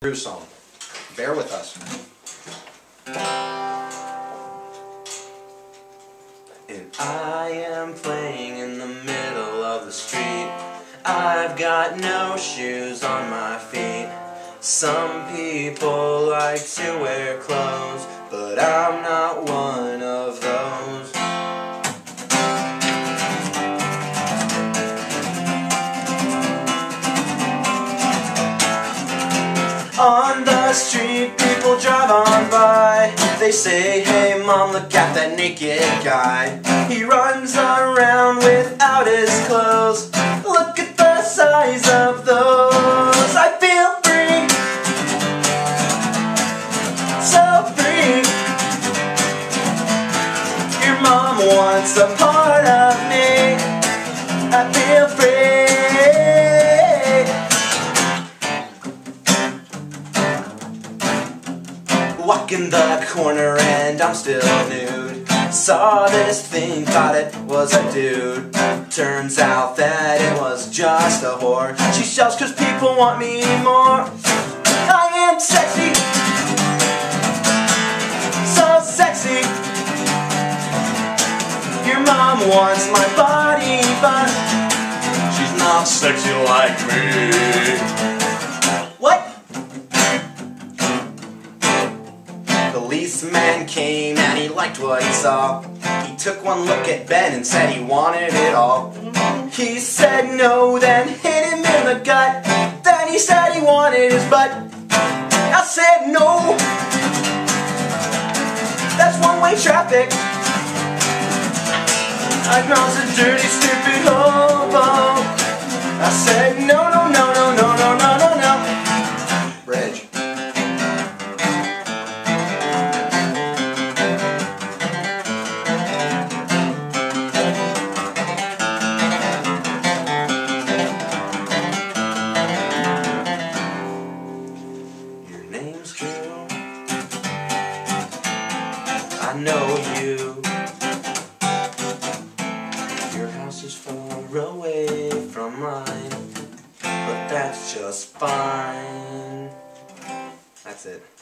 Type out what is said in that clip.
Drew song. Bear with us. And I am playing in the middle of the street. I've got no shoes on my feet. Some people like to wear clothes, but I'm not one On the street, people drive on by. They say, hey mom, look at that naked guy. He runs around without his clothes. Look at the size of those. I feel free. So free. Your mom wants a part of me. Walking the corner and I'm still nude. Saw this thing, thought it was a dude. Turns out that it was just a whore. She sells cause people want me more. I am sexy. So sexy. Your mom wants my body, but she's not sexy like me. Policeman came and he liked what he saw. He took one look at Ben and said he wanted it all. He said no, then hit him in the gut. Then he said he wanted his butt. I said no. That's one way traffic. I was a dirty, stupid hobo. Know you. Your house is far away from mine, but that's just fine. That's it.